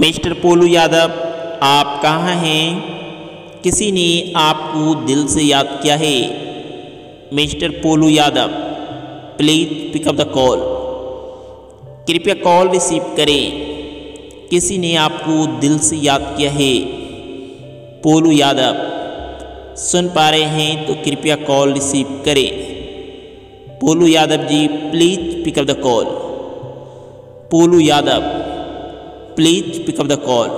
Mister Polu Yadav, आप कहाँ हैं? किसी ने आपको दिल से याद किया है? Mr Polu Yadav, please pick up the call कृपया कॉल रिसीव करें। किसी ने आपको दिल से याद किया है? पोलू यादव, सुन पा रहे हैं तो कृपया कॉल रिसीव करें। Polu Yadav ji, please pick up the call Polu Yadav please pick up the call